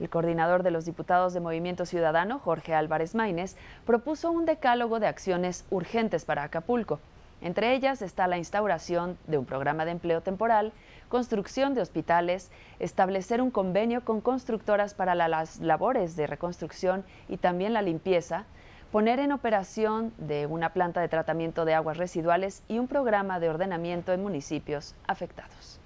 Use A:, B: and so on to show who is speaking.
A: El coordinador de los diputados de Movimiento Ciudadano, Jorge Álvarez Maínez, propuso un decálogo de acciones urgentes para Acapulco. Entre ellas está la instauración de un programa de empleo temporal, construcción de hospitales, establecer un convenio con constructoras para las labores de reconstrucción y también la limpieza, poner en operación de una planta de tratamiento de aguas residuales y un programa de ordenamiento en municipios afectados.